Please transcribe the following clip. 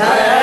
잘